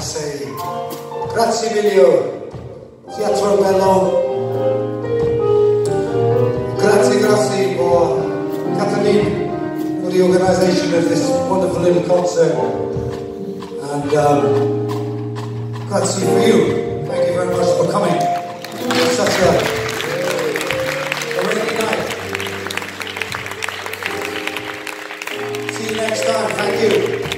Say grazie mille, Teatro Bello. Grazie, grazie for Kathleen for the organisation of this wonderful little concert. And um, grazie for you. Thank you very much for coming. Such a I didn't shoot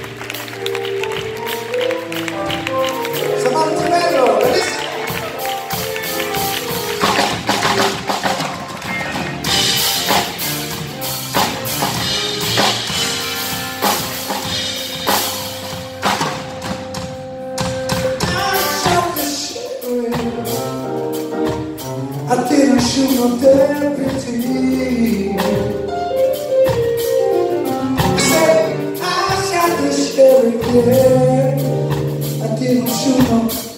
no deputy. Said I shot yeah. I didn't shoot no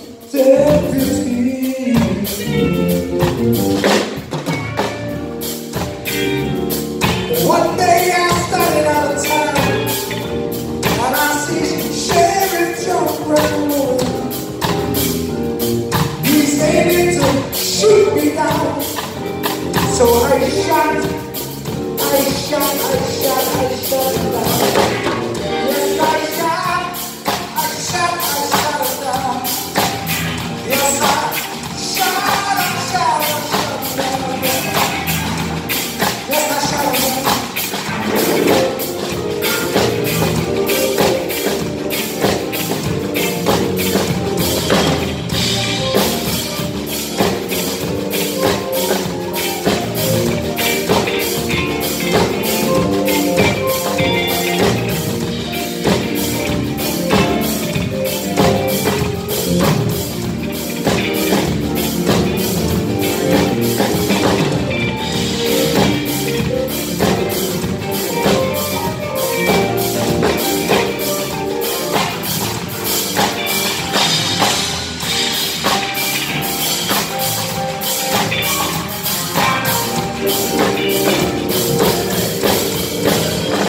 So I shot, I shot, I shot, I shot. I shot.